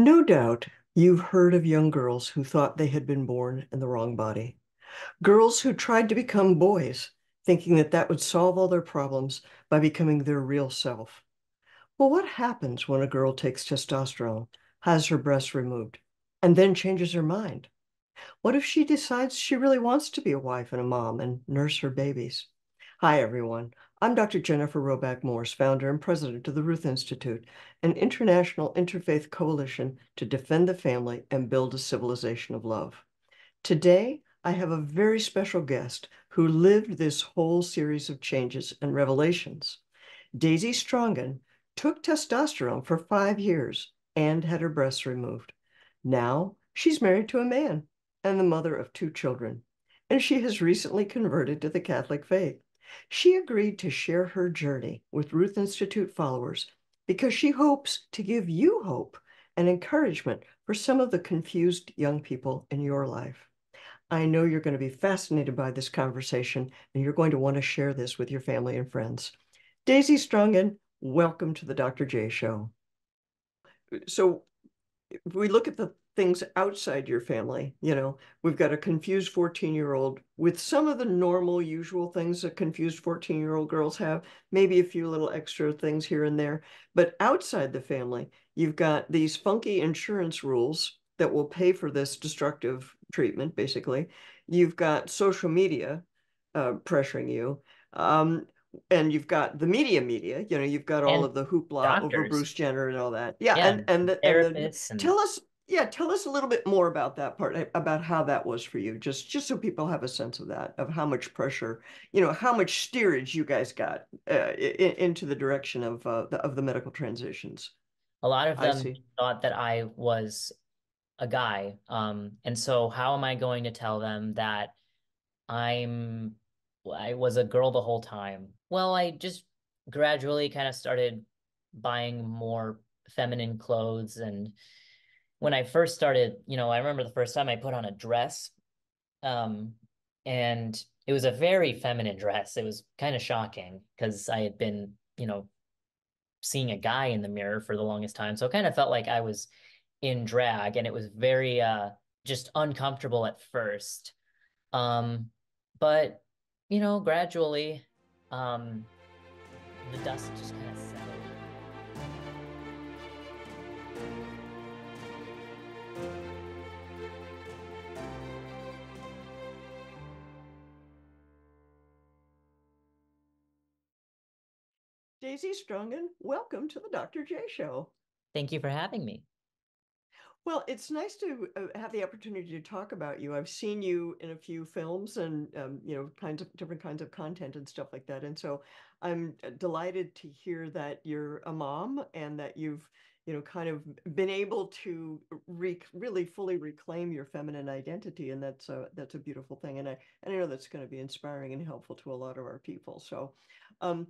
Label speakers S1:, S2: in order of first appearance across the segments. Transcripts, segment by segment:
S1: No doubt you've heard of young girls who thought they had been born in the wrong body. Girls who tried to become boys, thinking that that would solve all their problems by becoming their real self. Well, what happens when a girl takes testosterone, has her breasts removed, and then changes her mind? What if she decides she really wants to be a wife and a mom and nurse her babies? Hi, everyone. I'm Dr. Jennifer Roback Morse, founder and president of the Ruth Institute, an international interfaith coalition to defend the family and build a civilization of love. Today, I have a very special guest who lived this whole series of changes and revelations. Daisy Strongin took testosterone for five years and had her breasts removed. Now she's married to a man and the mother of two children, and she has recently converted to the Catholic faith. She agreed to share her journey with Ruth Institute followers because she hopes to give you hope and encouragement for some of the confused young people in your life. I know you're going to be fascinated by this conversation and you're going to want to share this with your family and friends. Daisy Strongin, welcome to the Dr. J Show. So, if we look at the things outside your family. You know, we've got a confused 14 year old with some of the normal, usual things that confused 14 year old girls have, maybe a few little extra things here and there. But outside the family, you've got these funky insurance rules that will pay for this destructive treatment, basically. You've got social media uh, pressuring you. Um, and you've got the media media you know you've got all and of the hoopla doctors. over bruce jenner and all that yeah, yeah and and, the, and, the, and tell us yeah, tell us a little bit more about that part, about how that was for you, just just so people have a sense of that, of how much pressure, you know, how much steerage you guys got uh, in, into the direction of uh, the, of the medical transitions.
S2: A lot of them thought that I was a guy, um, and so how am I going to tell them that I'm I was a girl the whole time? Well, I just gradually kind of started buying more feminine clothes and when I first started, you know, I remember the first time I put on a dress, um, and it was a very feminine dress. It was kind of shocking because I had been, you know, seeing a guy in the mirror for the longest time. So it kind of felt like I was in drag and it was very uh just uncomfortable at first. Um, but you know, gradually, um, the dust just kind of settled.
S1: Daisy Strongin, welcome to the Dr. J Show.
S2: Thank you for having me.
S1: Well, it's nice to uh, have the opportunity to talk about you. I've seen you in a few films and um, you know kinds of different kinds of content and stuff like that. And so I'm uh, delighted to hear that you're a mom and that you've you know, kind of been able to re- really fully reclaim your feminine identity, and that's a that's a beautiful thing. And I and I know that's going to be inspiring and helpful to a lot of our people. So, um,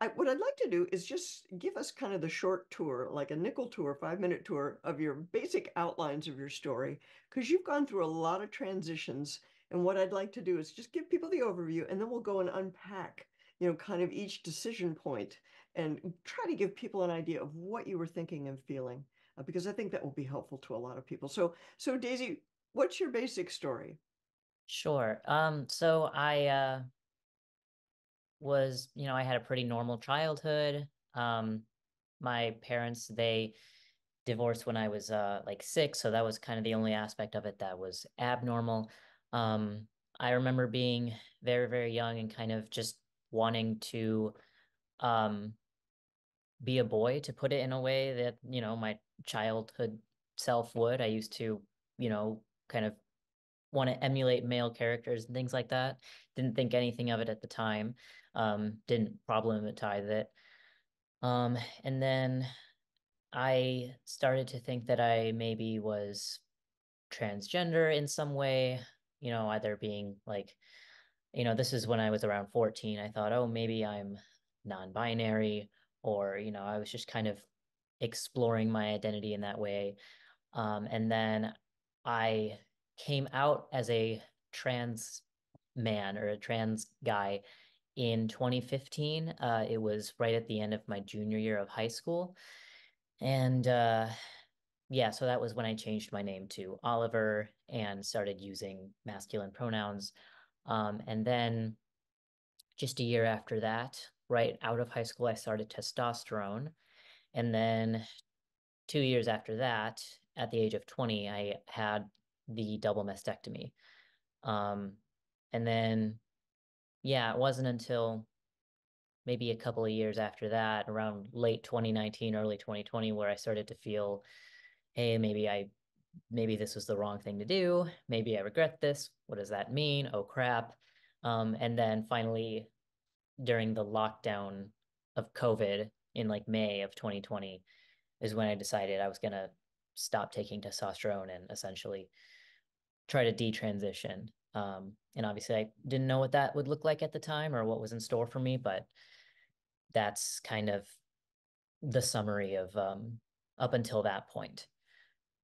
S1: I, what I'd like to do is just give us kind of the short tour, like a nickel tour, five minute tour of your basic outlines of your story, because you've gone through a lot of transitions. And what I'd like to do is just give people the overview, and then we'll go and unpack you know, kind of each decision point and try to give people an idea of what you were thinking and feeling, uh, because I think that will be helpful to a lot of people. So, so Daisy, what's your basic story?
S2: Sure. Um, so I uh, was, you know, I had a pretty normal childhood. Um, my parents, they divorced when I was uh, like six, so that was kind of the only aspect of it that was abnormal. Um, I remember being very, very young and kind of just wanting to um be a boy to put it in a way that you know my childhood self would. I used to you know kind of want to emulate male characters and things like that. Didn't think anything of it at the time. Um didn't problematize it. Um and then i started to think that i maybe was transgender in some way you know either being like you know, this is when I was around 14. I thought, oh, maybe I'm non binary, or, you know, I was just kind of exploring my identity in that way. Um, and then I came out as a trans man or a trans guy in 2015. Uh, it was right at the end of my junior year of high school. And uh, yeah, so that was when I changed my name to Oliver and started using masculine pronouns. Um, and then just a year after that, right out of high school, I started testosterone. And then two years after that, at the age of 20, I had the double mastectomy. Um, and then, yeah, it wasn't until maybe a couple of years after that, around late 2019, early 2020, where I started to feel, hey, maybe I, maybe this was the wrong thing to do. Maybe I regret this. What does that mean? Oh, crap. Um, and then finally, during the lockdown of COVID in like May of 2020, is when I decided I was going to stop taking testosterone and essentially try to detransition. Um, and obviously, I didn't know what that would look like at the time or what was in store for me, but that's kind of the summary of um, up until that point.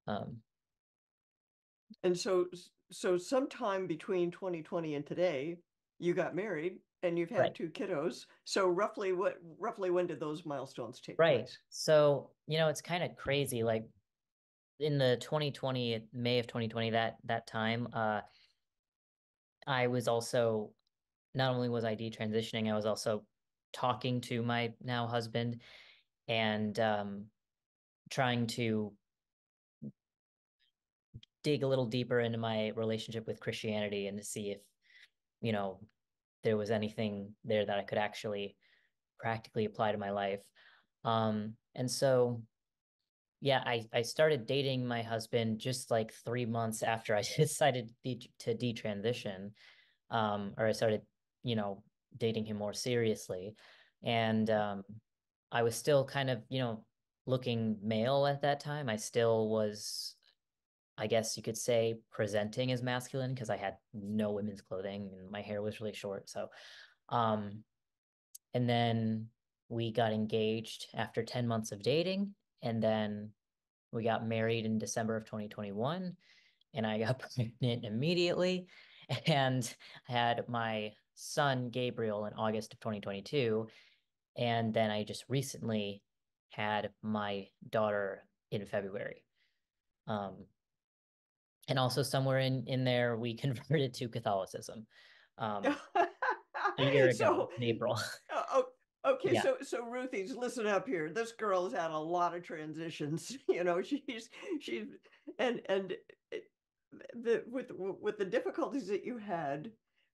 S2: Um,
S1: and so, so sometime between 2020 and today, you got married and you've had right. two kiddos. So roughly what roughly when did those milestones take
S2: right.
S1: place?
S2: So, you know, it's kind of crazy. Like in the 2020, May of 2020, that that time, uh I was also not only was I detransitioning, I was also talking to my now husband and um trying to dig a little deeper into my relationship with Christianity and to see if, you know, there was anything there that I could actually practically apply to my life. Um, and so, yeah, I, I started dating my husband just like three months after I decided de- to detransition, um, or I started, you know, dating him more seriously. And um, I was still kind of, you know, looking male at that time. I still was I guess you could say presenting as masculine because I had no women's clothing and my hair was really short. So, um, and then we got engaged after 10 months of dating. And then we got married in December of 2021. And I got pregnant immediately. And I had my son, Gabriel, in August of 2022. And then I just recently had my daughter in February. Um, and also somewhere in in there we converted to Catholicism um, a year ago so, in April.
S1: Oh, okay, yeah. so so Ruthie's listen up here. This girl's had a lot of transitions. You know, she's she's and and the with with the difficulties that you had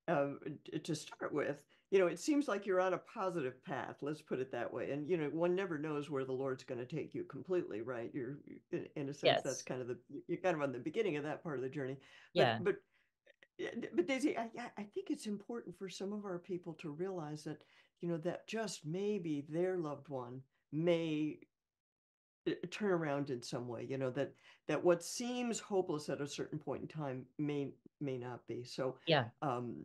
S1: um, to start with, you know, it seems like you're on a positive path. Let's put it that way. And you know, one never knows where the Lord's going to take you completely, right? You're in, in a sense yes. that's kind of the you're kind of on the beginning of that part of the journey. But,
S2: yeah.
S1: But but Daisy, I I think it's important for some of our people to realize that you know that just maybe their loved one may uh, turn around in some way you know that that what seems hopeless at a certain point in time may may not be so
S2: yeah um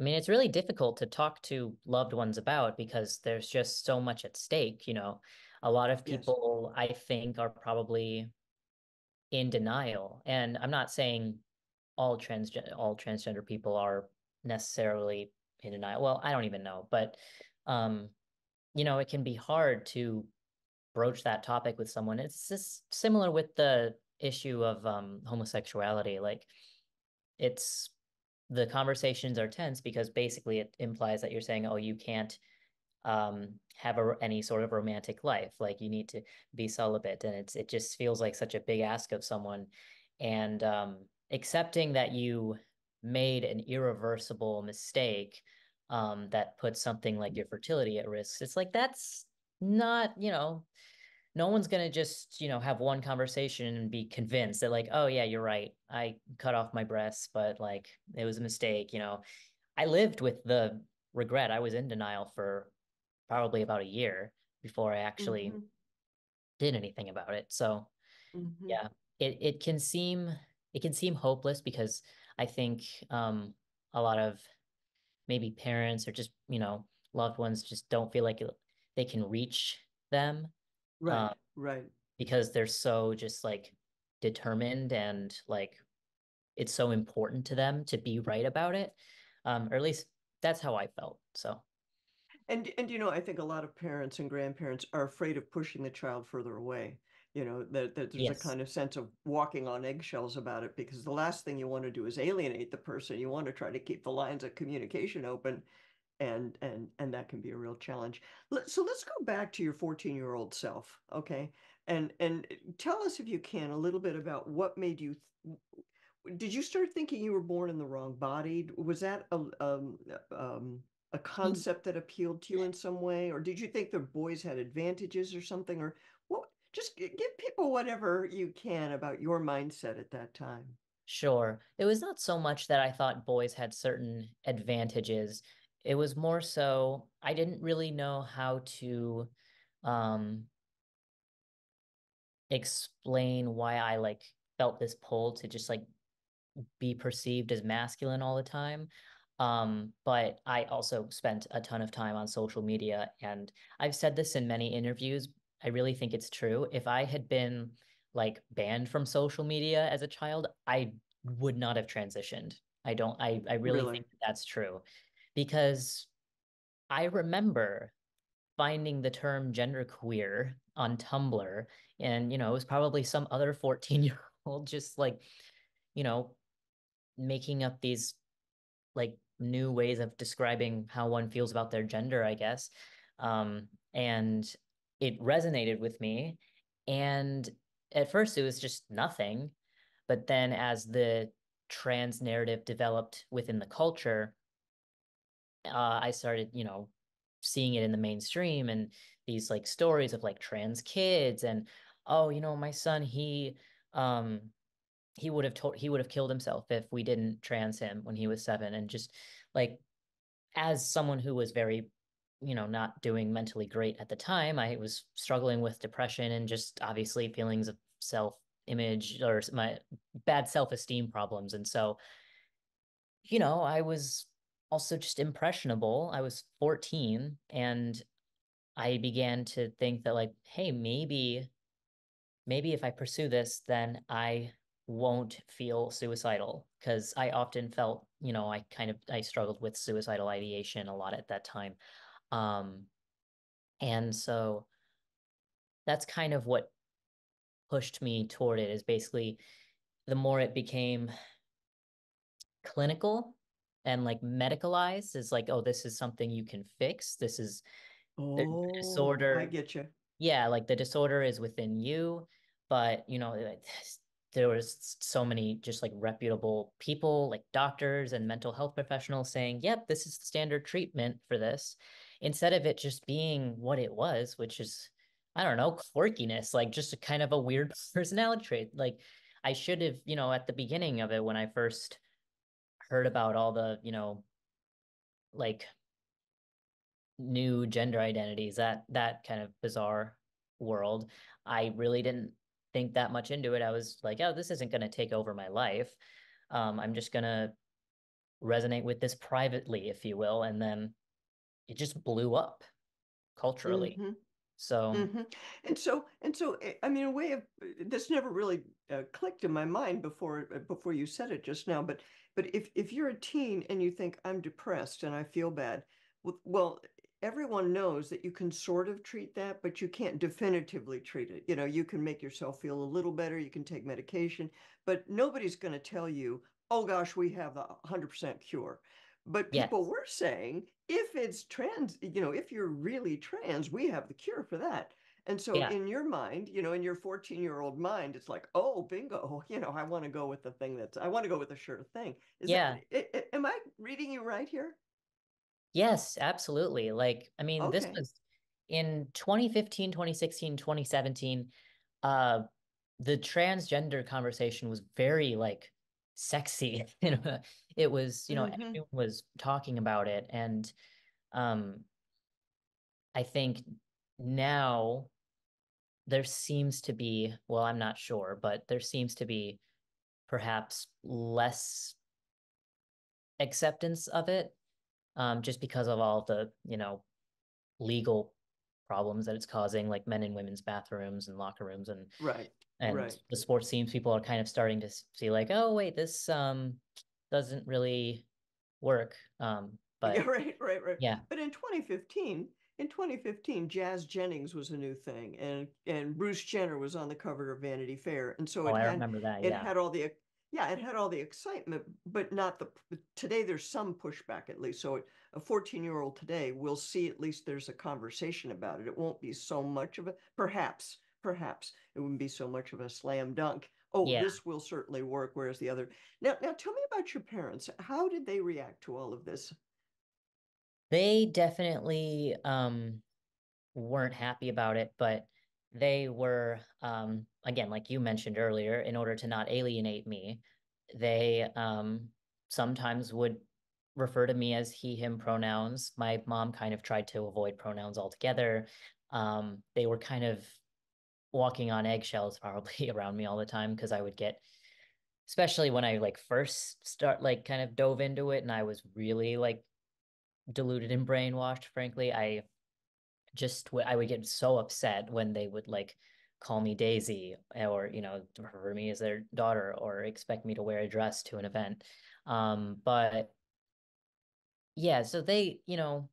S2: I mean, it's really difficult to talk to loved ones about because there's just so much at stake. You know, a lot of people, yes. I think, are probably in denial. And I'm not saying all transgender all transgender people are necessarily in denial. Well, I don't even know, but um, you know, it can be hard to broach that topic with someone. It's just similar with the issue of um, homosexuality. Like, it's the conversations are tense because basically it implies that you're saying, oh, you can't um, have a, any sort of romantic life. Like you need to be celibate, and it's it just feels like such a big ask of someone. And um, accepting that you made an irreversible mistake um, that puts something like your fertility at risk, it's like that's not you know no one's going to just, you know, have one conversation and be convinced that like, oh yeah, you're right. I cut off my breasts, but like it was a mistake, you know. I lived with the regret. I was in denial for probably about a year before I actually mm-hmm. did anything about it. So mm-hmm. yeah, it it can seem it can seem hopeless because I think um a lot of maybe parents or just, you know, loved ones just don't feel like they can reach them
S1: Right, um, right.
S2: because they're so just like determined and like it's so important to them to be right about it. Um, or at least that's how I felt. So
S1: And and you know, I think a lot of parents and grandparents are afraid of pushing the child further away. you know, that, that there's a kind of sense of walking on eggshells about it because the last thing you want to do is alienate the person. You want to try to keep the lines of communication open and and and that can be a real challenge. So let's go back to your 14 year old self, okay? And and tell us if you can a little bit about what made you. Did you start thinking you were born in the wrong body? Was that a um, um, a concept that appealed to you in some way, or did you think the boys had advantages or something, or what? Just give people whatever you can about your mindset at that time.
S2: Sure. It was not so much that I thought boys had certain advantages. It was more so I didn't really know how to um explain why I like felt this pull to just like be perceived as masculine all the time. Um, but I also spent a ton of time on social media, and I've said this in many interviews. I really think it's true. If I had been like banned from social media as a child, I would not have transitioned. I don't, I, I really think that that's true because I remember finding the term genderqueer on Tumblr, and you know, it was probably some other 14 year old just like, you know, making up these like new ways of describing how one feels about their gender, I guess. Um, and it resonated with me. And at first it was just nothing. But then as the trans narrative developed within the culture, uh, I started, you know, seeing it in the mainstream and these like stories of like trans kids and oh, you know, my son, he um he would have told he would have killed himself if we didn't trans him when he was seven. And just like as someone who was very, you know, not doing mentally great at the time, I was struggling with depression and just obviously feelings of self image or my bad self esteem problems. And so, you know, I was also just impressionable. I was 14 and I began to think that like, hey, maybe maybe if I pursue this, then I won't feel suicidal because I often felt, you know, I kind of I struggled with suicidal ideation a lot at that time. Um, and so that's kind of what pushed me toward it is basically the more it became clinical and like medicalized is like, oh, this is something you can fix. This is the
S1: Oh, I get you.
S2: yeah, like the disorder is within you, but you know, there was so many just like reputable people, like doctors and mental health professionals saying, yep, this is the standard treatment for this, instead of it just being what it was, which is, I don't know, quirkiness, like just a kind of a weird personality trait. Like I should have, you know, at the beginning of it when I first heard about all the, you know, like new gender identities, that that kind of bizarre world. I really didn't think that much into it. I was like, oh, this isn't going to take over my life. Um, I'm just going to resonate with this privately, if you will. And then it just blew up culturally.
S1: hmm
S2: So,
S1: hmm And so, and so, eh, I mean, a way of this never really uh, clicked in my mind before uh, before you said it just now. But but if if you're a teen and you think I'm depressed and I feel bad, well, everyone knows that you can sort of treat that, but you can't definitively treat it. You know, you can make yourself feel a little better. You can take medication, but nobody's going to tell you, "Oh gosh, we have a 100% cure." But people
S2: yes.
S1: were saying, if it's trans, you know, if you're really trans, we have the cure for that. And so
S2: Yeah.
S1: in your mind, you know, in your 14 year old mind, it's like, oh, bingo, you know, I want to go with the thing that's, I want to go with a sure thing. Is that,
S2: Yeah.
S1: i- i- am I reading you right here?
S2: Yes, absolutely. Like, I mean, this was in 2015, 2016, 2017. uh, the transgender conversation was very like sexy. You know, it was, you know,
S1: Mm-hmm.
S2: everyone was talking about it. And um, I think now there seems to be, well, I'm not sure, but there seems to be perhaps less acceptance of it, um, just because of all the, you know, legal problems that it's causing, like men and women's bathrooms and locker rooms and
S1: Right.
S2: and
S1: Right.
S2: the sports teams people are kind of starting to see like, oh wait, this um doesn't really work. Um,
S1: Yeah,
S2: but
S1: right, right, right.
S2: yeah,
S1: But in 2015, in 2015, Jazz Jennings was a new thing, and and Bruce Jenner was on the cover of Vanity Fair, and so
S2: Oh,
S1: it
S2: I
S1: had
S2: remember that.
S1: it
S2: Yeah.
S1: had all the yeah, it had all the excitement, but not the today. There's some pushback at least. So a 14 year old today will see at least there's a conversation about it. It won't be so much of a perhaps perhaps it wouldn't be so much of a slam dunk. Oh,
S2: Yeah.
S1: this will certainly work. Whereas the other now now tell me about your parents. How did they react to all of this?
S2: They definitely um weren't happy about it, but they were um again, like you mentioned earlier, in order to not alienate me, they um sometimes would refer to me as he, him pronouns. My mom kind of tried to avoid pronouns altogether. Um, they were kind of walking on eggshells probably around me all the time because I would get especially when I like first start like kind of dove into it and I was really like deluded and brainwashed, frankly. I just I would get so upset when they would like call me Daisy or you know refer me as their daughter or expect me to wear a dress to an event. Um, but yeah, so they, you know,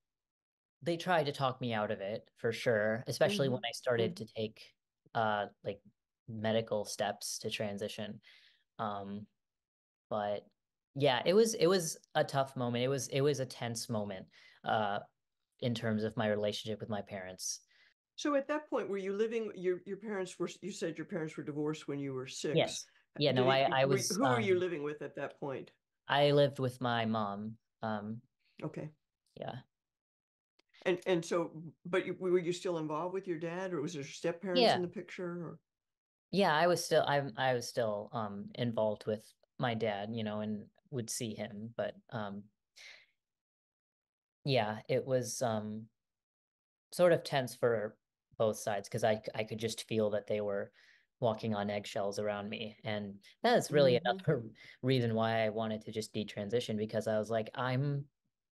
S2: they tried to talk me out of it for sure, especially when
S1: Mhm,
S2: I started
S1: mhm.
S2: to take uh like medical steps to transition. Um, but yeah, it was it was a tough moment. It was it was a tense moment uh in terms of my relationship with my parents.
S1: So at that point, were you living? Your your parents were. You said your parents were divorced when you were six.
S2: Yes. Yeah, no,
S1: Did
S2: I I was
S1: who were you
S2: um
S1: living with at that point?
S2: I lived with my mom. Um
S1: Okay.
S2: yeah.
S1: And and so, but you, were you still involved with your dad, or was there step parents in the picture? Or
S2: Yeah, I was still I I was still um involved with my dad, you know, and would see him, but um yeah, it was um sort of tense for both sides because I I could just feel that they were walking on eggshells around me. And that's really
S1: hmm
S2: another reason why I wanted to just detransition because I was like, I'm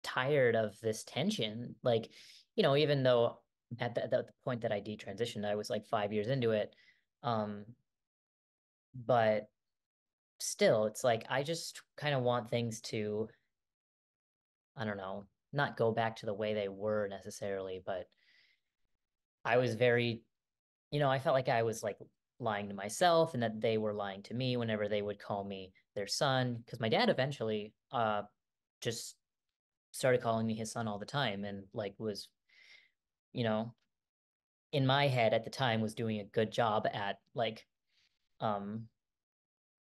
S2: tired of this tension. Like, you know, even though at the, at the point that I detransitioned, I was like five years into it. Um, but still, it's like I just kind of want things to, I don't know, not go back to the way they were necessarily, but I was very you know, I felt like I was like lying to myself and that they were lying to me whenever they would call me their son. Because my dad eventually uh just started calling me his son all the time and like was, you know, in my head at the time was doing a good job at like um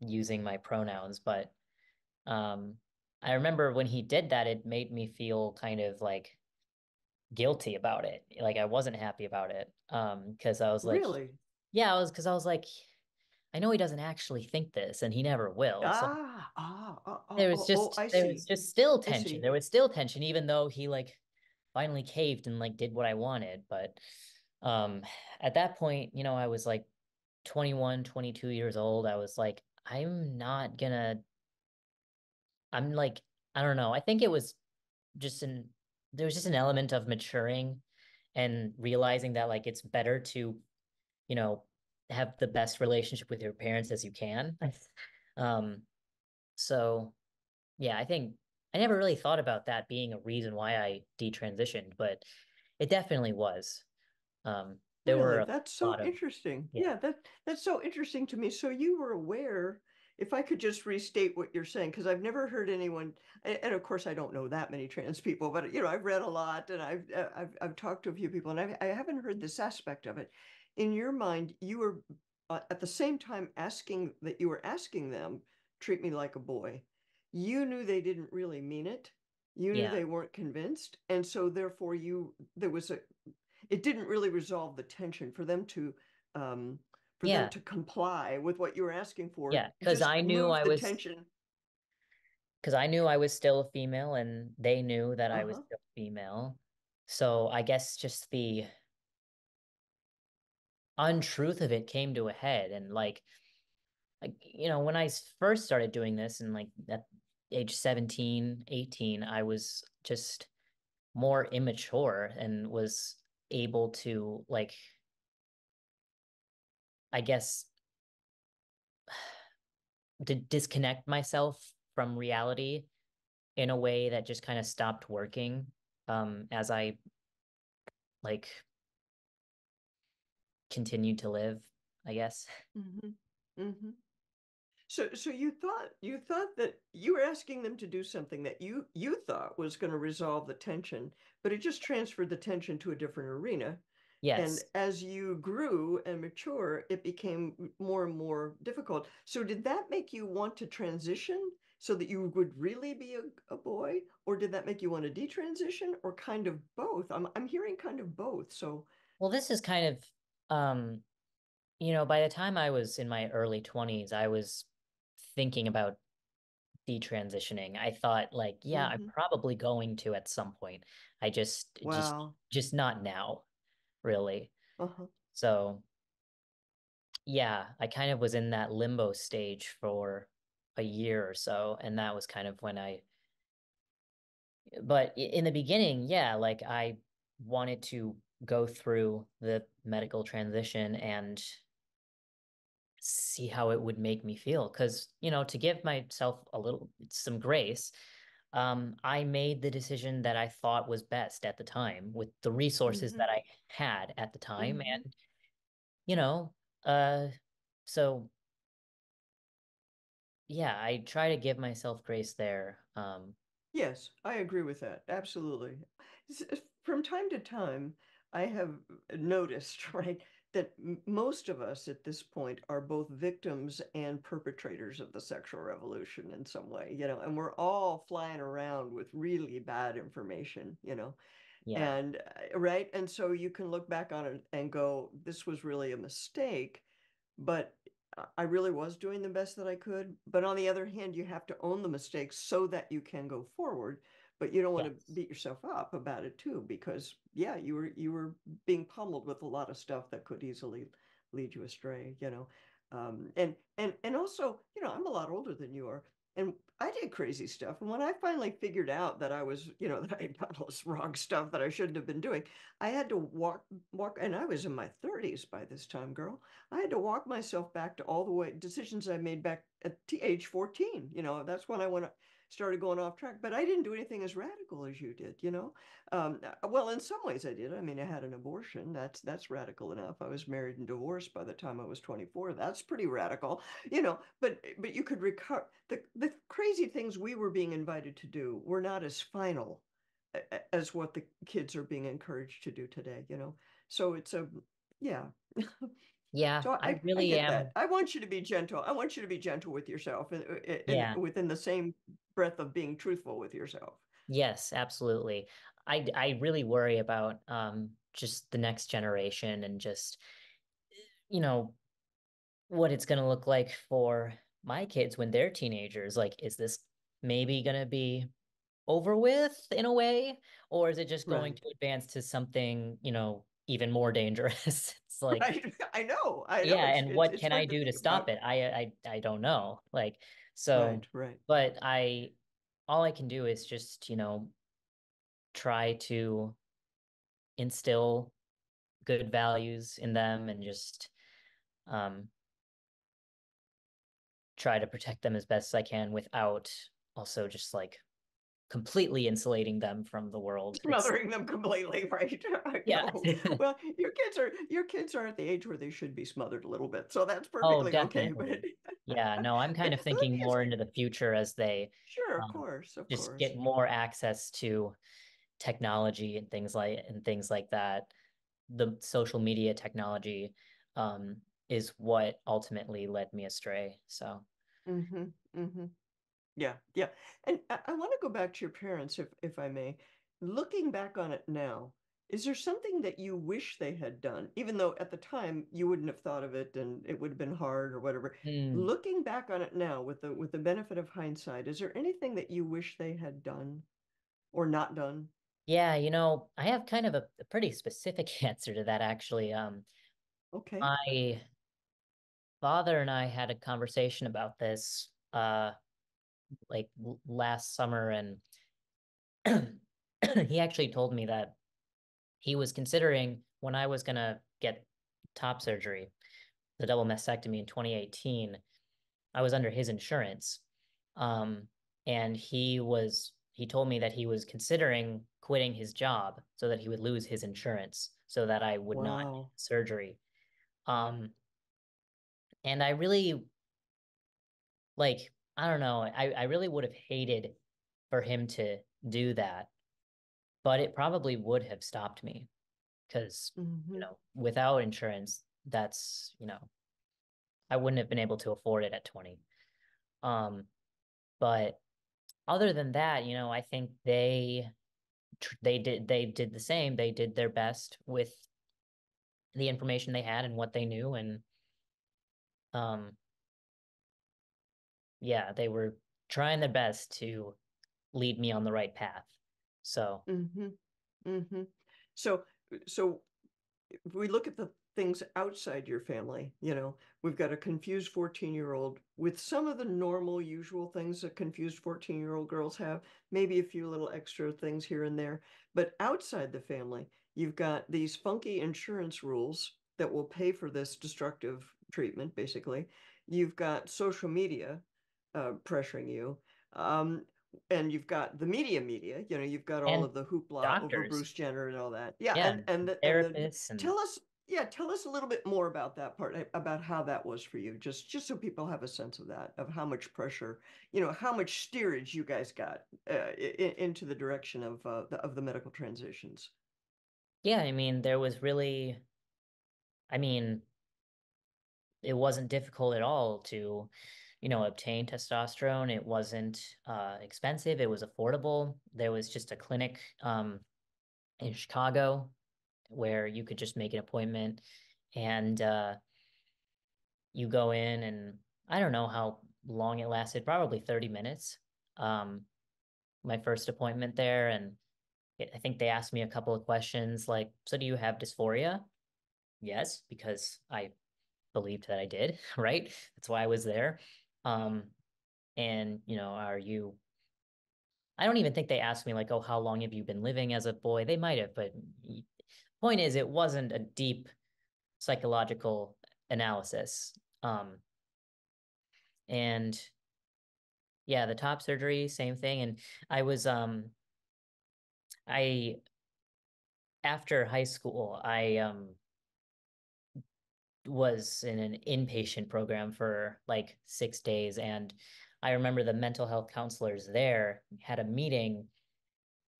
S2: using my pronouns. But um I remember when he did that, it made me feel kind of like guilty about it. Like I wasn't happy about it. Um, because I was like,
S1: Really?
S2: yeah, I was because I was like, I know he doesn't actually think this and he never will. So
S1: Ah, ah, oh, oh,
S2: there was
S1: oh, oh,
S2: just
S1: I
S2: there was just still tension. There was still tension, even though he like finally caved and like did what I wanted. But um at that point, you know, I was like 21, 22 years old. I was like, I'm not gonna, I'm like, I don't know. I think it was just an there was just an element of maturing and realizing that like it's better to, you know, have the best relationship with your parents as you can. Um, so yeah, I think I never really thought about that being a reason why I detransitioned, but it definitely was. Um, there were
S1: Really?
S2: a
S1: That's so
S2: lot of
S1: interesting.
S2: yeah,
S1: Yeah, that that's so interesting to me. So you were aware, if I could just restate what you're saying, because I've never heard anyone, and, of course I don't know that many trans people, but you know, I've read a lot and I've uh, I've I've talked to a few people and I've, I haven't heard this aspect of it. In your mind, you were uh, at the same time asking that you were asking them, treat me like a boy. You knew they didn't really mean it. You knew
S2: yeah,
S1: they weren't convinced, and so therefore you there was a it didn't really resolve the tension for them to um, for them to comply with what you were asking for
S2: yeah. Because I knew I was
S1: tension
S2: because I knew I was still a female and they knew that I was
S1: uh-huh
S2: still female. So I guess just the untruth of it came to a head and like like you know when I first started doing this and like at age 17, 18, I was just more immature and was able to like I guess to disconnect myself from reality in a way that just kind of stopped working um as I like continued to live, I guess.
S1: Mm-hmm. Mm-hmm. So, so you thought you thought that you were asking them to do something that you you thought was going to resolve the tension, but it just transferred the tension to a different arena.
S2: Yes.
S1: And as you grew and mature, it became more and more difficult. So did that make you want to transition so that you would really be a, a boy, or did that make you want to detransition, or kind of both? I'm I'm hearing kind of both. So,
S2: Well, this is kind of um, you know, by the time I was in my early 20s, I was thinking about detransitioning. I thought like, yeah, I'm
S1: mhm.
S2: probably going to at some point. I just just just not now, really.
S1: Uh-huh.
S2: So, yeah, I kind of was in that limbo stage for a year or so, and that was kind of when I but in the beginning, yeah, like I wanted to go through the medical transition and see how it would make me feel. Because, you know, to give myself a little some grace, um, I made the decision that I thought was best at the time with the resources
S1: Mm-hmm.
S2: that I had at the time.
S1: Mm-hmm.
S2: And, you know, uh, so yeah, I try to give myself grace there. Um,
S1: Yes, I agree with that. Absolutely. From time to time, I have noticed, right, that most of us at this point are both victims and perpetrators of the sexual revolution in some way, you know, and we're all flying around with really bad information, you know,
S2: yeah.
S1: and uh, right, and so you can look back on it and go, this was really a mistake but I really was doing the best that I could. But on the other hand, you have to own the mistakes so that you can go forward. But you don't want to beat yourself up about it too, because yeah, you were you were being pummeled with a lot of stuff that could easily lead you astray, you know. Um, and and and also, you know, I'm a lot older than you are, and I did crazy stuff. And when I finally figured out that I was, you know, that I had done all this wrong stuff that I shouldn't have been doing, I had to walk walk, and I was in my 30s by this time, girl. I had to walk myself back to all the way decisions I made back at age 14. You know, that's when I went started going off track. But I didn't do anything as radical as you did, you know. Um, uh, well, in some ways I did. I mean, I had an abortion. That's that's radical enough. I was married and divorced by the time I was 24. That's pretty radical, you know. But but you could recover the the crazy things we were being invited to do were not as final as what the kids are being encouraged to do today, you know. So it's a yeah.
S2: Yeah,
S1: So
S2: I
S1: I, I
S2: really
S1: that.
S2: am.
S1: I want you to be gentle. I want you to be gentle with yourself and, and
S2: Yeah.
S1: within the same breath of being truthful with yourself.
S2: Yes, absolutely. I I really worry about um just the next generation and just you know what it's going to look like for my kids when they're teenagers. Like, is this maybe going to be over with in a way, or is it just going
S1: Right.
S2: to advance to something, you know, even more dangerous? It's like,
S1: Right. I know. I know.
S2: yeah,
S1: It's
S2: and
S1: it's
S2: what
S1: it's
S2: can I do to stop it? I I I don't know. Like, so,
S1: Right. Right.
S2: but I all I can do is just, you know, try to instill good values in them and just um try to protect them as best as I can without also just like completely insulating them from the world. It's
S1: Smothering them completely, right?
S2: Yeah.
S1: Well, your kids are your kids are at the age where they should be smothered a little bit, so that's
S2: Oh,
S1: perfectly okay. But
S2: definitely. Yeah, no, I'm kind of thinking more into the future as they
S1: Sure, of
S2: um,
S1: course, of
S2: just
S1: course.
S2: get more access to technology and things like and things like that. The social media technology um, is what ultimately led me astray. So,
S1: Mm-hmm. Mm-hmm. Yeah, yeah. And I, I want to go back to your parents, if if I may. Looking back on it now, is there something that you wish they had done, even though at the time you wouldn't have thought of it and it would have been hard or whatever?
S2: mm,
S1: Looking back on it now with the with the benefit of hindsight, is there anything that you wish they had done or not done?
S2: yeah, you know, I have kind of a, a pretty specific answer to that actually. Um,
S1: Okay.
S2: my father and I had a conversation about this uh like last summer and he actually told me that he was considering when I was gonna get top surgery, the double mastectomy in 2018, I was under his insurance. Um, and he was he told me that he was considering quitting his job so that he would lose his insurance so that I would not
S1: Wow.
S2: surgery. Um, and I really like, I don't know, I, I really would have hated for him to do that, but it probably would have stopped me because, you
S1: Mhm.
S2: know, without insurance, that's, you know, I wouldn't have been able to afford it at 20. Um, but other than that, you know, I think they they did they did the same. They did their best with the information they had and what they knew and um yeah, they were trying their best to lead me on the right path. So,
S1: Mm-hmm. Mm-hmm. So, so we look at the things outside your family, you know, we've got a confused 14 year old with some of the normal, usual things that confused 14 year old girls have, maybe a few little extra things here and there. But outside the family, you've got these funky insurance rules that will pay for this destructive treatment, basically. You've got social media uh, pressuring you. Um, and you've got the media media, you know, you've got all
S2: and
S1: of the hoopla over Bruce Jenner and all that. Yeah,
S2: yeah,
S1: and and the, and the tell us, yeah, tell us a little bit more about that part, about how that was for you, just just so people have a sense of that, of how much pressure, you know, how much steerage you guys got uh, in, into the direction of uh, the, of the medical transitions.
S2: yeah, I mean, there was really, I mean, it wasn't difficult at all to, you know, obtain testosterone. It wasn't uh, expensive. It was affordable. There was just a clinic um, in Chicago where you could just make an appointment and uh, you go in and I don't know how long it lasted, probably 30 minutes. Um, my first appointment there and it, I think they asked me a couple of questions like, so do you have dysphoria? Yes, because I believed that I did, right? That's why I was there. Um, and you know, are you I don't even think they asked me like, oh, how long have you been living as a boy? They might have, but point is it wasn't a deep psychological analysis. Um, and yeah, the top surgery, same thing. And I was um I after high school, I um was in an inpatient program for like six days. And I remember the mental health counselors there had a meeting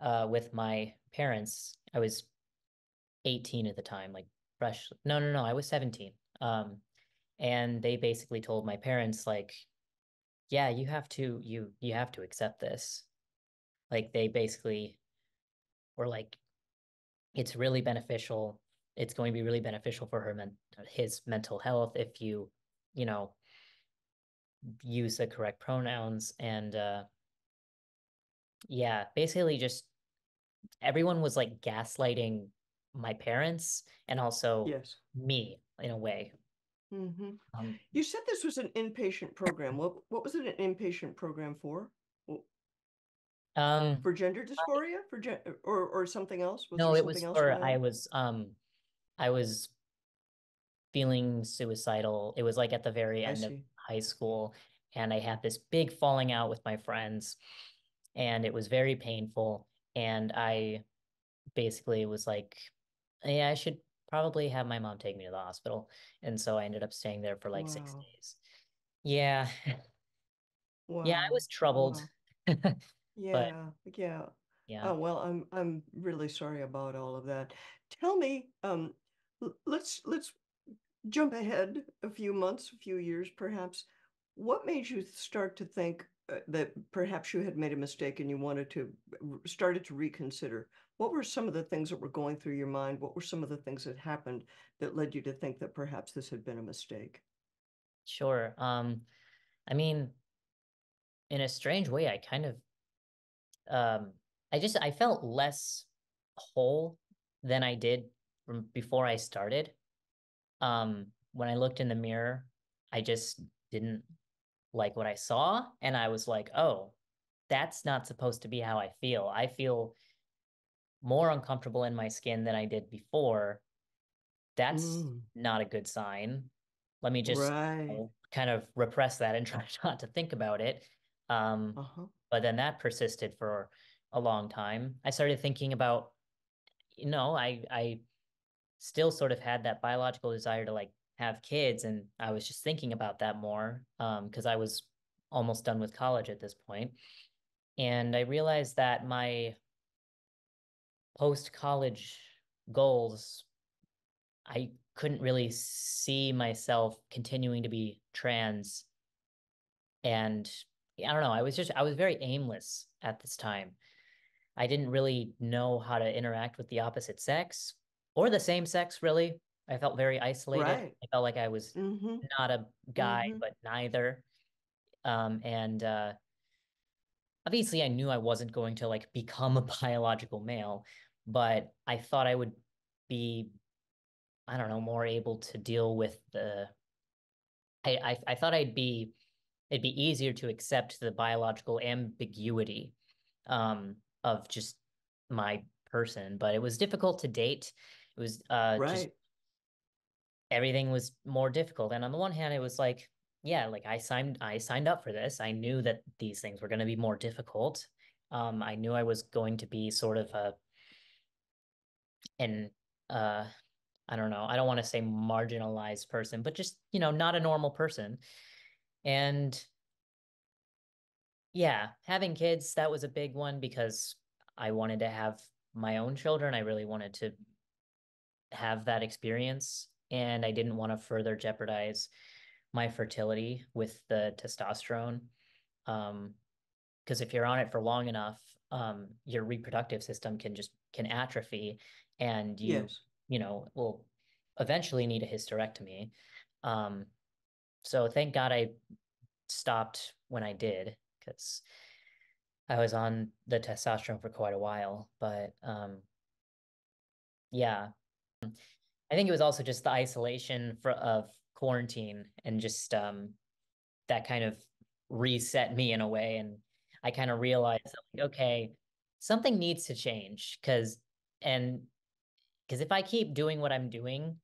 S2: uh, with my parents. I was 18 at the time, like fresh. No, no, no, I was 17. Um, and they basically told my parents, like, yeah, you have to, you, you have to accept this. Like they basically were like, it's really beneficial it's going to be really beneficial for her men his mental health if you you know use the correct pronouns and uh yeah basically just everyone was like gaslighting my parents and also
S1: Yes.
S2: me in a way
S1: hmm
S2: um
S1: You said this was an inpatient program. What what was it an inpatient program for?
S2: Um
S1: For gender dysphoria? For gen or or something else? Was
S2: no it was
S1: something else
S2: for i was um i was feeling suicidal it was like at the very
S1: I
S2: end of high school and i had this big falling out with my friends and it was very painful and i basically was like yeah i should probably have my mom take me to the hospital and so i ended up staying there for like six days yeah yeah i was troubled
S1: Wow.
S2: but
S1: Yeah. Yeah.
S2: yeah
S1: Oh, well, I'm I'm really sorry about all of that. Tell me, um, l- let's let's jump ahead a few months, a few years perhaps. What made you start to think uh, that perhaps you had made a mistake and you wanted to started to reconsider? What were some of the things that were going through your mind? What were some of the things that happened that led you to think that perhaps this had been a mistake?
S2: sure um i mean in a strange way i kind of um i just i felt less whole than i did before i started um when i looked in the mirror i just didn't like what i saw and i was like oh that's not supposed to be how i feel. I feel more uncomfortable in my skin than i did before. That's
S1: Mm,
S2: not a good sign. Let me just you know, kind of repress that and try not to think about it. Um
S1: Uh-huh.
S2: but then that persisted for a long time. I started thinking about, you know, I I still sort of had that biological desire to like have kids, and I was just thinking about that more um, because I was almost done with college at this. And I realized that my post college goals, I couldn't really see myself continuing to be trans. And I don't know, I was just, I was very aimless at this time. I didn't really know how to interact with the opposite sex or the same sex, really. I felt very isolated.
S1: Right.
S2: I felt like I was
S1: Mm-hmm.
S2: not a guy,
S1: Mm-hmm.
S2: but neither. Um, and uh, obviously, I knew I wasn't going to like become a biological male, but I thought I would be, I don't know, more able to deal with the. I I, I thought I'd be, it'd be easier to accept the biological ambiguity, um, of just my person, but it was difficult to date. It was uh just
S1: Right.
S2: everything was more difficult. And on the one hand, it was like, yeah, like I signed I signed up for this. I knew that these things were going to be more difficult. Um, I knew I was going to be sort of a an uh I don't know, I don't want to say marginalized person, but just, you know, not a normal person. And yeah, having kids, that was a big one because I wanted to have my own children. I really wanted to have that experience and I didn't want to further jeopardize my fertility with the testosterone. Um, because if you're on it for long enough, um, your reproductive system can just can atrophy and you,
S1: Yes.
S2: you know, will eventually need a hysterectomy. Um, so thank God I stopped when I did because I was on the testosterone for quite a while. But um, yeah, I think it was also just the isolation for, of quarantine and just um, that kind of reset me in a way. And I kind of realized, like, okay, something needs to change because, and because if I keep doing what I'm doing,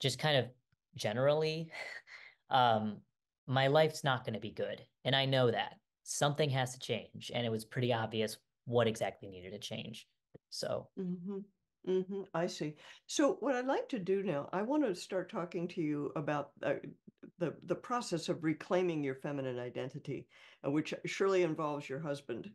S2: just kind of generally, um, my life's not going to be good. And I know that something has to change. And it was pretty obvious what exactly needed to change. So,
S1: Mm-hmm. Mm-hmm. I see. So what I'd like to do now, I want to start talking to you about uh, the the process of reclaiming your feminine identity, uh, which surely involves your husband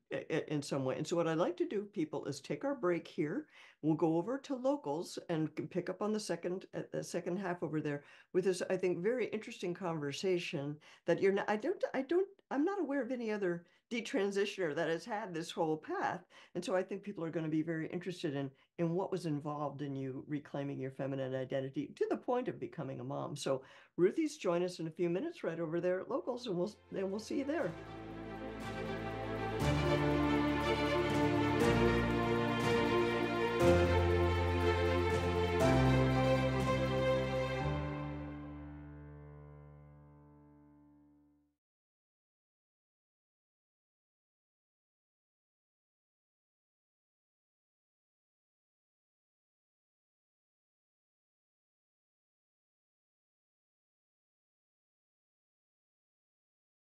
S1: in some way. And so what I'd like to do, people, is take our break here. We'll go over to locals and pick up on the second uh, the second half over there with this, I think, very interesting conversation that you're not. I don't. I don't. I'm not aware of any other detransitioner that has had this whole path. And so I think people are going to be very interested in in what was involved in you reclaiming your feminine identity to the point of becoming a mom. So Ruthie's join us in a few minutes right over there at Locals, and we'll and we'll see you there.